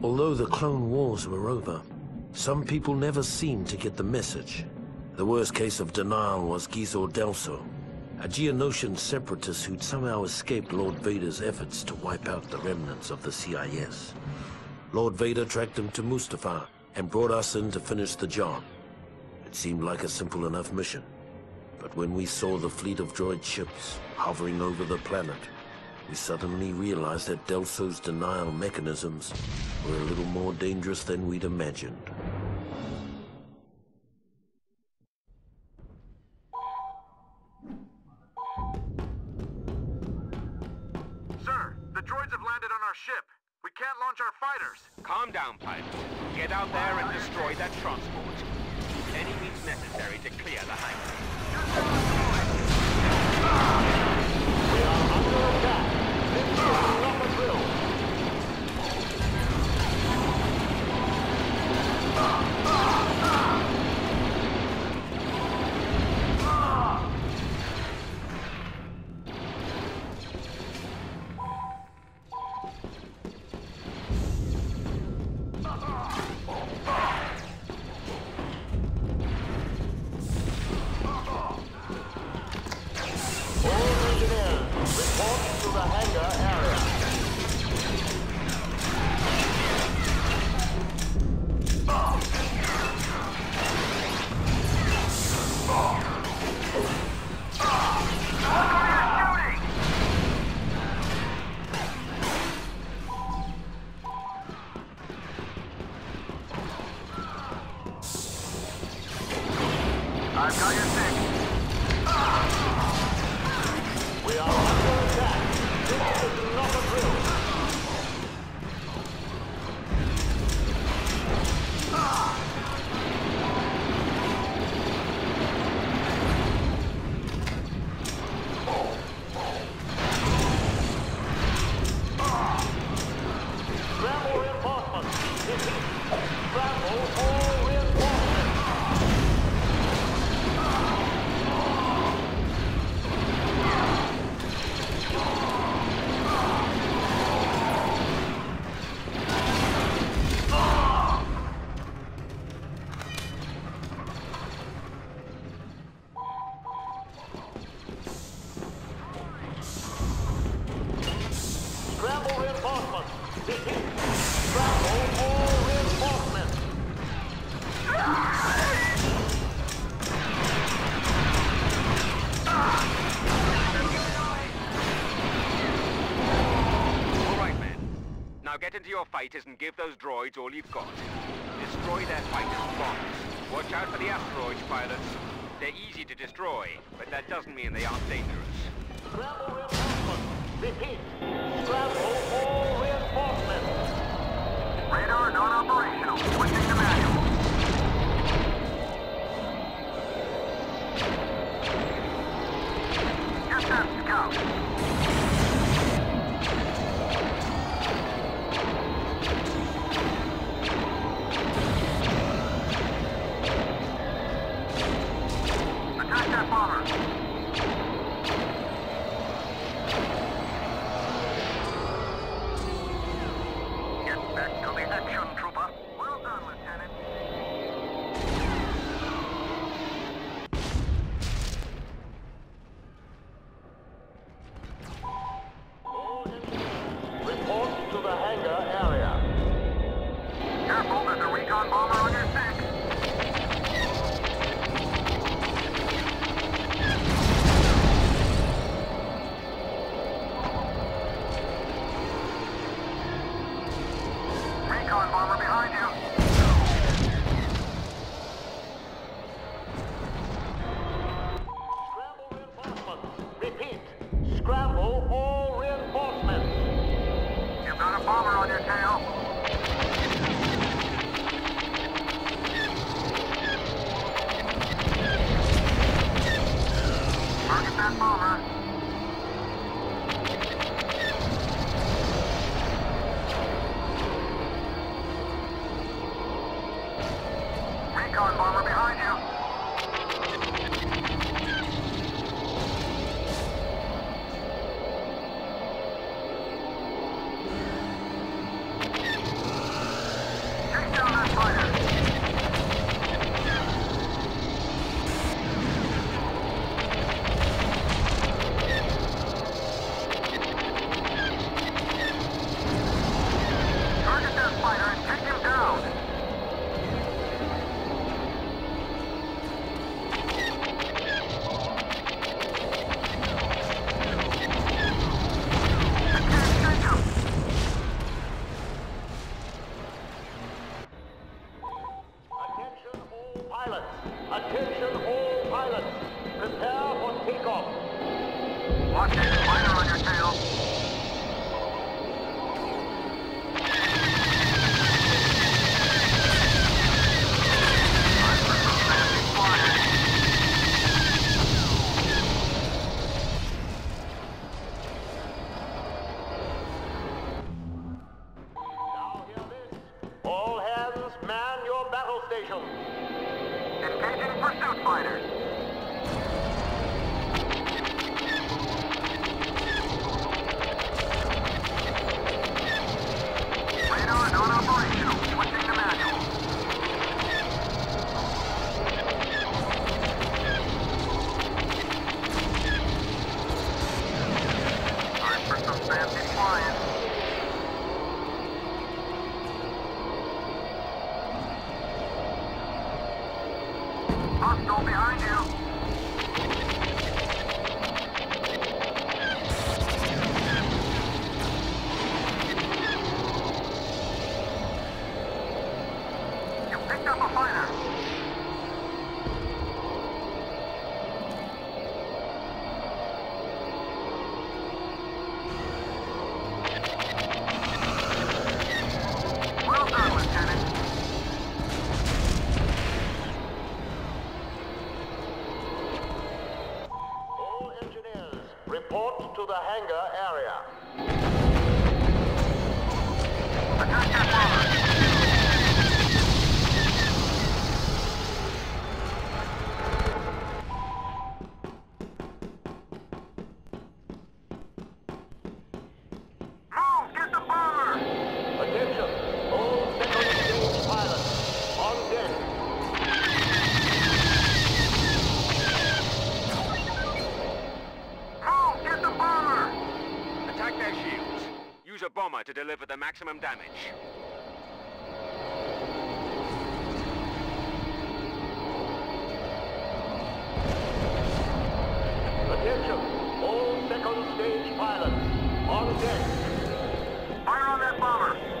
Although the Clone Wars were over, some people never seemed to get the message. The worst case of denial was Gizor Dellso, a Geonosian separatist who'd somehow escaped Lord Vader's efforts to wipe out the remnants of the CIS. Lord Vader tracked him to Mustafar and brought us in to finish the job. It seemed like a simple enough mission. But when we saw the fleet of droid ships hovering over the planet, we suddenly realized that Dellso's denial mechanisms were a little more dangerous than we'd imagined. Sir, the droids have landed on our ship. We can't launch our fighters. Calm down, pilot. Get out there and destroy that transport. Any means necessary to clear the hangar. All into your fighters and give those droids all you've got. Destroy their fighters' bombs. Watch out for the asteroids, pilots. They're easy to destroy, but that doesn't mean they aren't dangerous. Scramble reinforcements. Repeat. Scramble all reinforcements. Radar non-operational. Report to the. Area. Careful, there's a recon bomber on your stick. Hostile behind you. To Use a bomber to deliver the maximum damage. Attention! All second stage pilots, on deck. Fire on that bomber!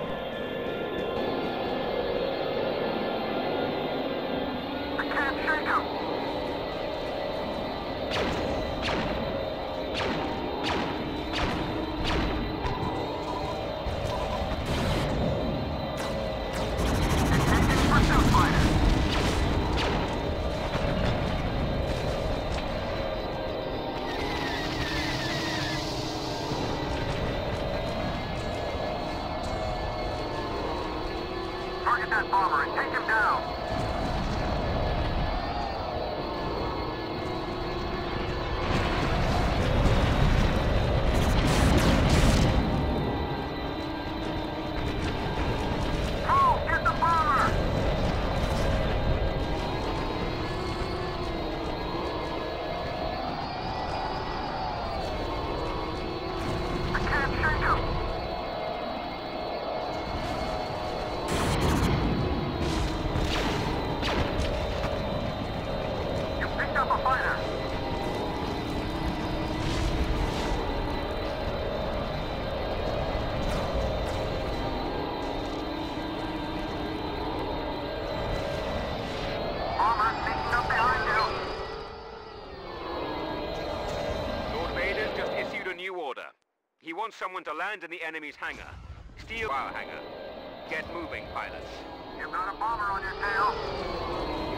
That bomber and take him down! Someone to land in the enemy's hangar. Steal our hangar. Get moving, pilots. You've got a bomber on your tail!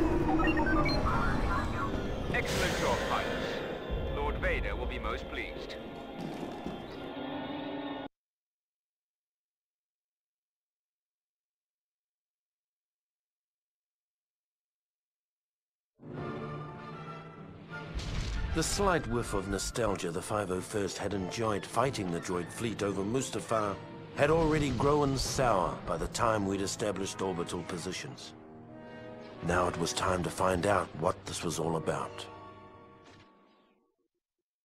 your highness. Lord Vader will be most pleased. The slight whiff of nostalgia the 501st had enjoyed fighting the droid fleet over Mustafar had already grown sour by the time we'd established orbital positions. Now it was time to find out what this was all about.